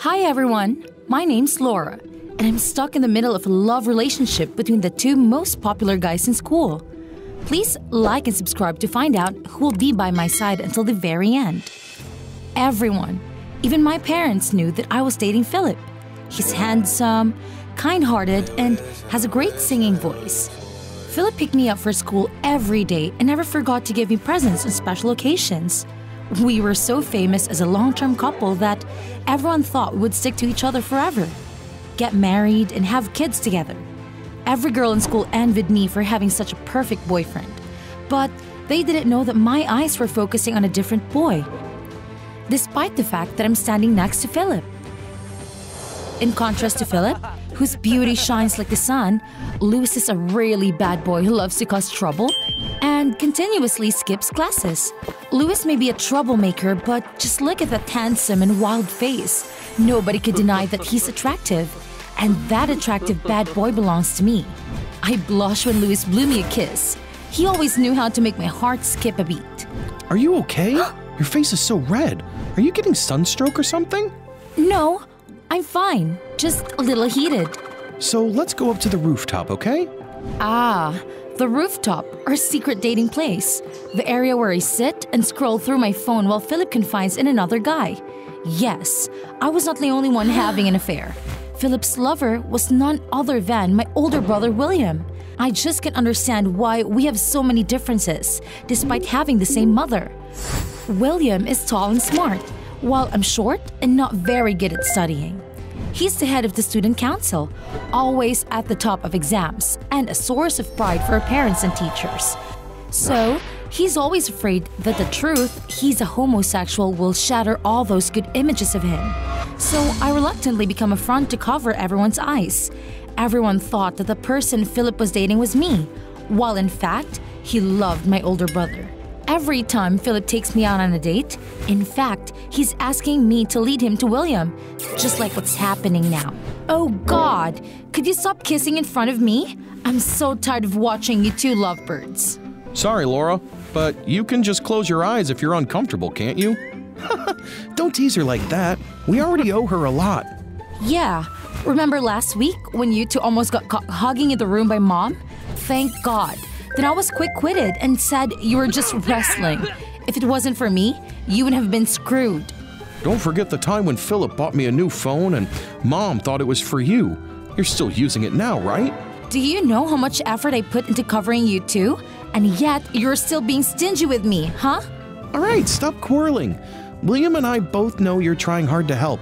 Hi everyone, my name's Laura, and I'm stuck in the middle of a love relationship between the two most popular guys in school. Please like and subscribe to find out who will be by my side until the very end. Everyone, even my parents, knew that I was dating Phillip. He's handsome, kind hearted, and has a great singing voice. Phillip picked me up for school every day and never forgot to give me presents on special occasions. We were so famous as a long term couple that everyone thought we would stick to each other forever, get married, and have kids together. Every girl in school envied me for having such a perfect boyfriend. But they didn't know that my eyes were focusing on a different boy, despite the fact that I'm standing next to Phillip. In contrast to Phillip, whose beauty shines like the sun, Louis is a really bad boy who loves to cause trouble and continuously skips classes. Lewis may be a troublemaker, but just look at that handsome and wild face. Nobody could deny that he's attractive. And that attractive bad boy belongs to me. I blush when Lewis blew me a kiss. He always knew how to make my heart skip a beat. Are you okay? Your face is so red. Are you getting sunstroke or something? No, I'm fine, just a little heated. So let's go up to the rooftop, okay? Ah, the rooftop, our secret dating place. The area where I sit and scroll through my phone while Phillip confides in another guy. Yes, I was not the only one having an affair. Phillip's lover was none other than my older brother William. I just can't understand why we have so many differences, despite having the same mother. William is tall and smart, while I'm short and not very good at studying. He's the head of the student council, always at the top of exams, and a source of pride for parents and teachers. So, he's always afraid that the truth, he's a homosexual, will shatter all those good images of him. So, I reluctantly become a front to cover everyone's eyes. Everyone thought that the person Phillip was dating was me, while in fact, he loved my older brother. Every time Phillip takes me out on a date, in fact, he's asking me to lead him to William, just like what's happening now. Oh God, could you stop kissing in front of me? I'm so tired of watching you two lovebirds. Sorry, Laura, but you can just close your eyes if you're uncomfortable, can't you? Don't tease her like that. We already owe her a lot. Yeah, remember last week when you two almost got caught hugging in the room by mom? Thank God. Then I was quick witted and said you were just wrestling. If it wasn't for me, you would have been screwed. Don't forget the time when Phillip bought me a new phone and mom thought it was for you. You're still using it now, right? Do you know how much effort I put into covering you two? And yet you're still being stingy with me, huh? All right, stop quarreling. William and I both know you're trying hard to help.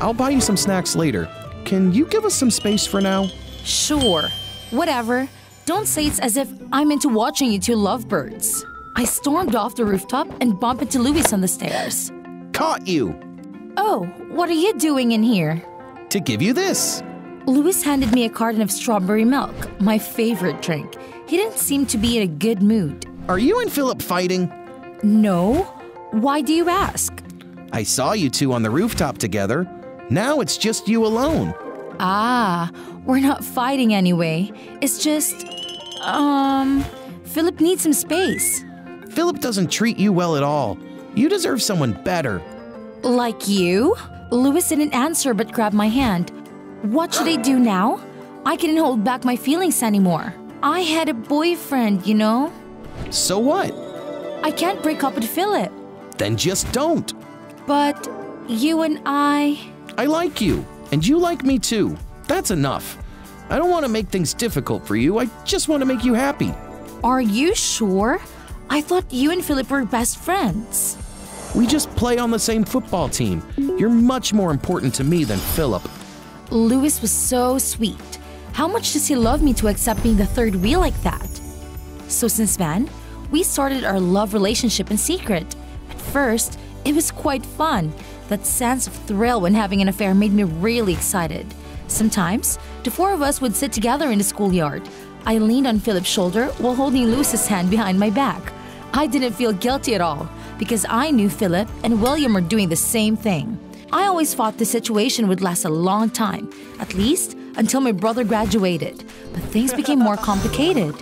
I'll buy you some snacks later. Can you give us some space for now? Sure. Whatever. Don't say it's as if I'm into watching you two lovebirds. I stormed off the rooftop and bumped into Louis on the stairs. Caught you! Oh, what are you doing in here? To give you this. Louis handed me a carton of strawberry milk, my favorite drink. He didn't seem to be in a good mood. Are you and Phillip fighting? No? Why do you ask? I saw you two on the rooftop together. Now it's just you alone. Ah, we're not fighting anyway. It's just. Um. Phillip needs some space. Phillip doesn't treat you well at all. You deserve someone better. Like you? Louis didn't answer but grabbed my hand. What should I do now? I couldn't hold back my feelings anymore. I had a boyfriend, you know? So what? I can't break up with Phillip. Then just don't. But you and I. I like you, and you like me too. That's enough. I don't want to make things difficult for you. I just want to make you happy. Are you sure? I thought you and Phillip were best friends. We just play on the same football team. You're much more important to me than Phillip. Louis was so sweet. How much does he love me to accept being the third wheel like that? So since then, we started our love relationship in secret. At first, it was quite fun. That sense of thrill when having an affair made me really excited. Sometimes, the four of us would sit together in the schoolyard. I leaned on Phillip's shoulder while holding Louis's hand behind my back. I didn't feel guilty at all because I knew Phillip and William were doing the same thing. I always thought the situation would last a long time, at least until my brother graduated. But things became more complicated.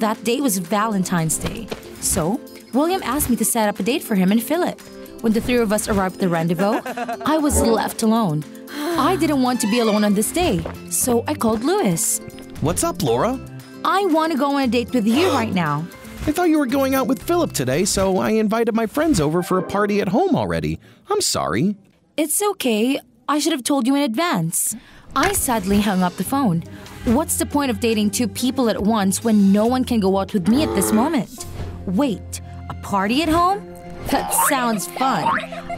That day was Valentine's Day. So, William asked me to set up a date for him and Phillip. When the three of us arrived at the rendezvous, I was left alone. I didn't want to be alone on this day, so I called Lewis. What's up, Laura? I want to go on a date with you right now. I thought you were going out with Phillip today, so I invited my friends over for a party at home already. I'm sorry. It's okay. I should have told you in advance. I sadly hung up the phone. What's the point of dating two people at once when no one can go out with me at this moment? Wait, a party at home? That sounds fun.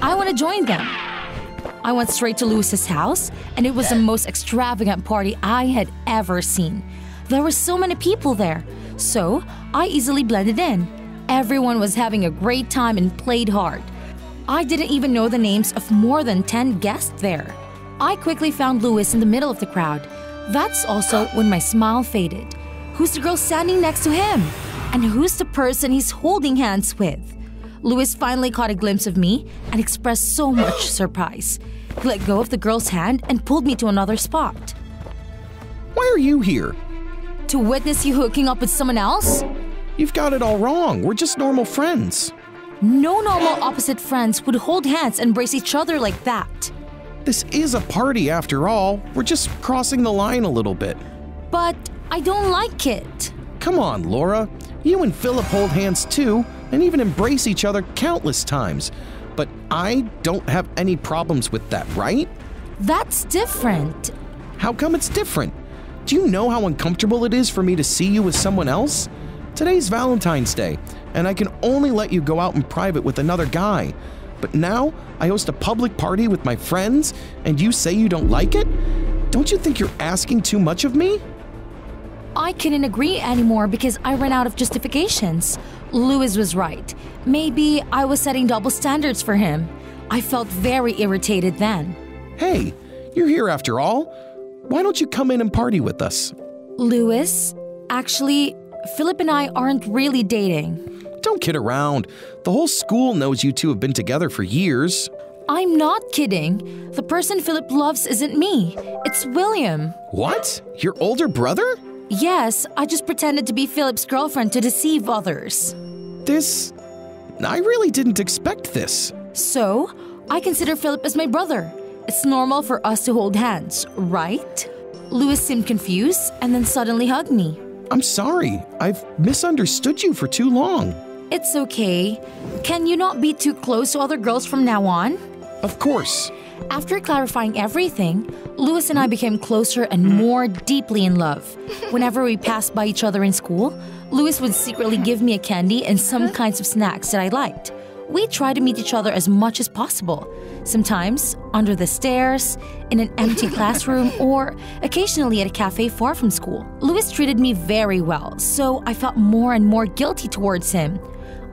I want to join them. I went straight to Lewis's house, and it was the most extravagant party I had ever seen. There were so many people there, so I easily blended in. Everyone was having a great time and played hard. I didn't even know the names of more than 10 guests there. I quickly found Lewis in the middle of the crowd. That's also when my smile faded. Who's the girl standing next to him? And who's the person he's holding hands with? Lewis finally caught a glimpse of me and expressed so much surprise. He let go of the girl's hand and pulled me to another spot. Why are you here? To witness you hooking up with someone else? You've got it all wrong. We're just normal friends. No normal opposite friends would hold hands and embrace each other like that. This is a party after all. We're just crossing the line a little bit. But I don't like it. Come on, Laura. You and Phillip hold hands too, and even embrace each other countless times. But I don't have any problems with that, right? That's different. How come it's different? Do you know how uncomfortable it is for me to see you with someone else? Today's Valentine's Day, and I can only let you go out in private with another guy. But now I host a public party with my friends, and you say you don't like it? Don't you think you're asking too much of me? I couldn't agree anymore because I ran out of justifications. Lewis was right. Maybe I was setting double standards for him. I felt very irritated then. Hey, you're here after all. Why don't you come in and party with us? Lewis, actually, Phillip and I aren't really dating. Don't kid around. The whole school knows you two have been together for years. I'm not kidding. The person Phillip loves isn't me, it's William. What? Your older brother? Yes, I just pretended to be Phillip's girlfriend to deceive others. This. I really didn't expect this. So, I consider Phillip as my brother. It's normal for us to hold hands, right? Louis seemed confused and then suddenly hugged me. I'm sorry. I've misunderstood you for too long. It's okay. Can you not be too close to other girls from now on? Of course. After clarifying everything, Lewis and I became closer and more deeply in love. Whenever we passed by each other in school, Lewis would secretly give me a candy and some kinds of snacks that I liked. We tried to meet each other as much as possible, sometimes under the stairs, in an empty classroom, or occasionally at a cafe far from school. Lewis treated me very well, so I felt more and more guilty towards him.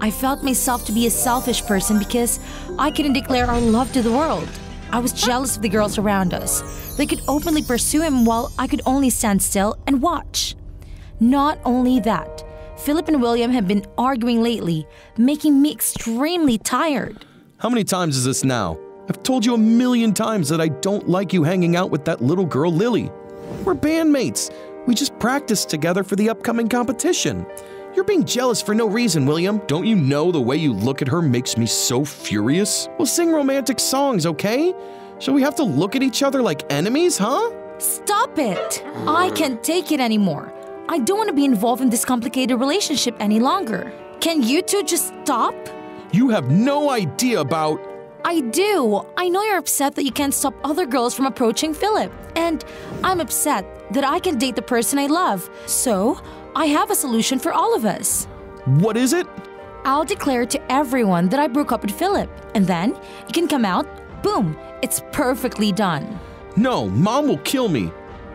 I felt myself to be a selfish person because I couldn't declare our love to the world. I was jealous of the girls around us. They could openly pursue him while I could only stand still and watch. Not only that, Phillip and William have been arguing lately, making me extremely tired. How many times is this now? I've told you a million times that I don't like you hanging out with that little girl, Lily. We're bandmates. We just practiced together for the upcoming competition. You're being jealous for no reason, William. Don't you know the way you look at her makes me so furious? We'll sing romantic songs, okay? Shall we have to look at each other like enemies, huh? Stop it! I can't take it anymore. I don't want to be involved in this complicated relationship any longer. Can you two just stop? You have no idea about. I do. I know you're upset that you can't stop other girls from approaching Phillip. And I'm upset that I can date the person I love. So, I have a solution for all of us. What is it? I'll declare to everyone that I broke up with Phillip, and then you can come out, boom, it's perfectly done. No, mom will kill me.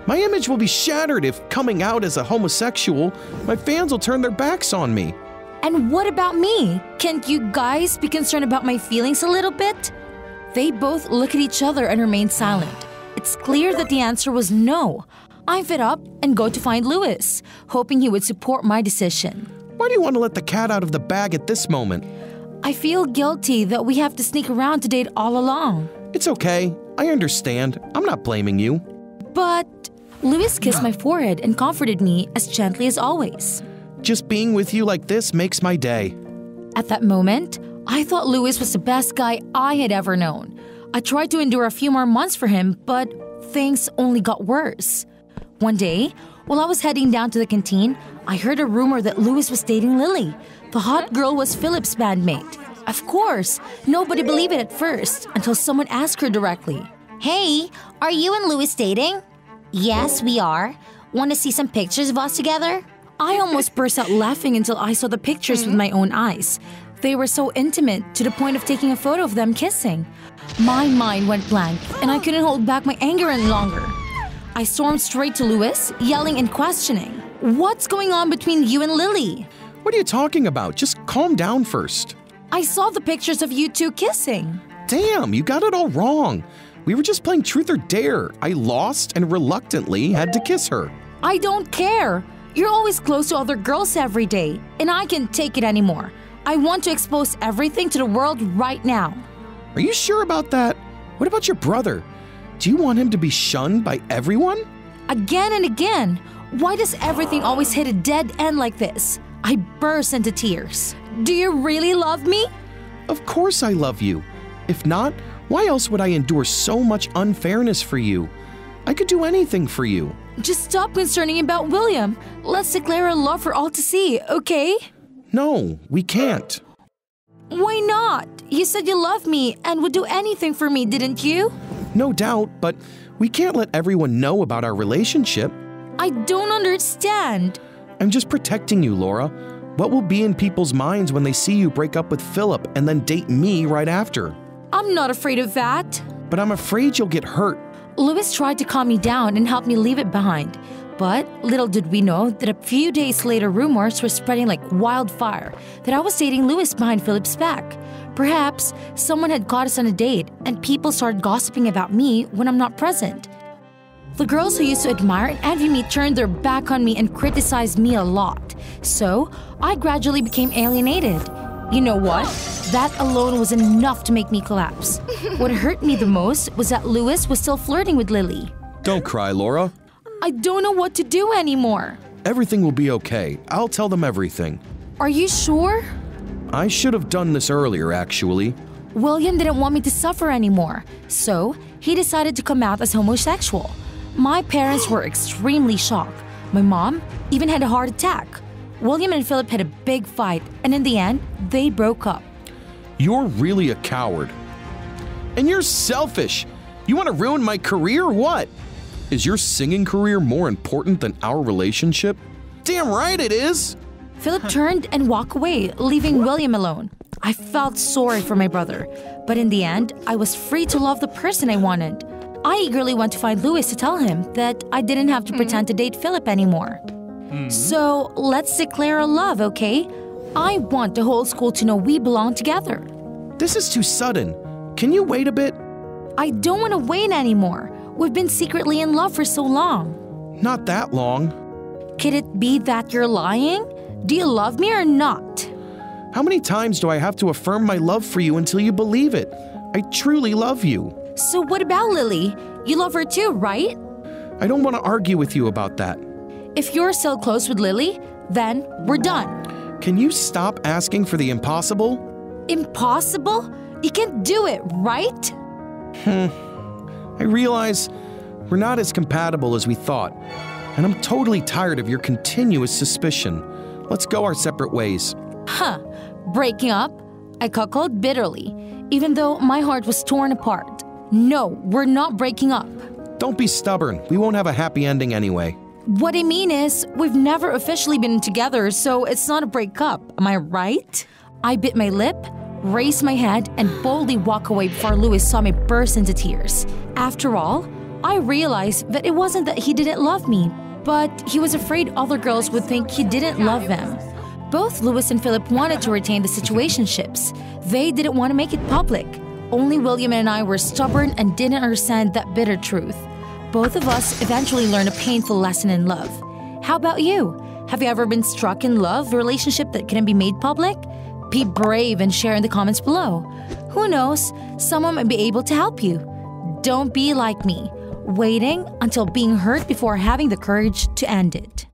My image will be shattered if coming out as a homosexual, my fans will turn their backs on me. And what about me? Can't you guys be concerned about my feelings a little bit? They both look at each other and remain silent. It's clear that the answer was no. I fit up and go to find Lewis, hoping he would support my decision. Why do you want to let the cat out of the bag at this moment? I feel guilty that we have to sneak around to date all along. It's okay. I understand. I'm not blaming you. But Lewis kissed my forehead and comforted me as gently as always. Just being with you like this makes my day. At that moment, I thought Lewis was the best guy I had ever known. I tried to endure a few more months for him, but things only got worse. One day, while I was heading down to the canteen, I heard a rumor that Lewis was dating Lily. The hot girl was Phillip's bandmate. Of course, nobody believed it at first until someone asked her directly. Hey, are you and Lewis dating? Yes, we are. Want to see some pictures of us together? I almost burst out laughing until I saw the pictures with my own eyes. They were so intimate to the point of taking a photo of them kissing. My mind went blank, and I couldn't hold back my anger any longer. I stormed straight to Lewis, yelling and questioning. What's going on between you and Lily? What are you talking about? Just calm down first. I saw the pictures of you two kissing. Damn, you got it all wrong. We were just playing truth or dare. I lost and reluctantly had to kiss her. I don't care. You're always close to other girls every day, and I can't take it anymore. I want to expose everything to the world right now. Are you sure about that? What about your brother? Do you want him to be shunned by everyone? Again and again. Why does everything always hit a dead end like this? I burst into tears. Do you really love me? Of course I love you. If not, why else would I endure so much unfairness for you? I could do anything for you. Just stop concerning about William. Let's declare our love for all to see, okay? No, we can't. Why not? You said you love me and would do anything for me, didn't you? No doubt, but we can't let everyone know about our relationship. I don't understand. I'm just protecting you, Laura. What will be in people's minds when they see you break up with Phillip and then date me right after? I'm not afraid of that. But I'm afraid you'll get hurt. Lewis tried to calm me down and help me leave it behind. But little did we know that a few days later, rumors were spreading like wildfire that I was dating Lewis behind Phillip's back. Perhaps someone had caught us on a date and people started gossiping about me when I'm not present. The girls who used to admire and envy me turned their back on me and criticized me a lot. So I gradually became alienated. You know what? That alone was enough to make me collapse. what hurt me the most was that Lewis was still flirting with Lily. Don't cry, Laura. I don't know what to do anymore. Everything will be okay. I'll tell them everything. Are you sure? I should have done this earlier, actually. William didn't want me to suffer anymore, so he decided to come out as homosexual. My parents were extremely shocked. My mom even had a heart attack. William and Phillip had a big fight, and in the end, they broke up. You're really a coward. And you're selfish. You want to ruin my career or what? Is your singing career more important than our relationship? Damn right it is! Phillip turned and walked away, leaving William alone. I felt sorry for my brother, but in the end, I was free to love the person I wanted. I eagerly went to find Louis to tell him that I didn't have to hmm. pretend to date Phillip anymore. Hmm. So let's declare our love, okay? I want the whole school to know we belong together. This is too sudden. Can you wait a bit? I don't want to wait anymore. We've been secretly in love for so long. Not that long. Could it be that you're lying? Do you love me or not? How many times do I have to affirm my love for you until you believe it? I truly love you. So, what about Lily? You love her too, right? I don't want to argue with you about that. If you're still close with Lily, then we're done. Can you stop asking for the impossible? Impossible? You can't do it, right? Hmm. I realize we're not as compatible as we thought, and I'm totally tired of your continuous suspicion. Let's go our separate ways. Huh. Breaking up? I chuckled bitterly, even though my heart was torn apart. No, we're not breaking up. Don't be stubborn. We won't have a happy ending anyway. What I mean is, we've never officially been together, so it's not a breakup. Am I right? I bit my lip, raised my head, and boldly walked away before Louis saw me burst into tears. After all, I realized that it wasn't that he didn't love me, but he was afraid other girls would think he didn't love them. Both Louis and Phillip wanted to retain the situationships. They didn't want to make it public. Only William and I were stubborn and didn't understand that bitter truth. Both of us eventually learned a painful lesson in love. How about you? Have you ever been struck in love, a relationship that couldn't be made public? Be brave and share in the comments below. Who knows, someone might be able to help you. Don't be like me, waiting until being hurt before having the courage to end it.